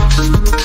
Thank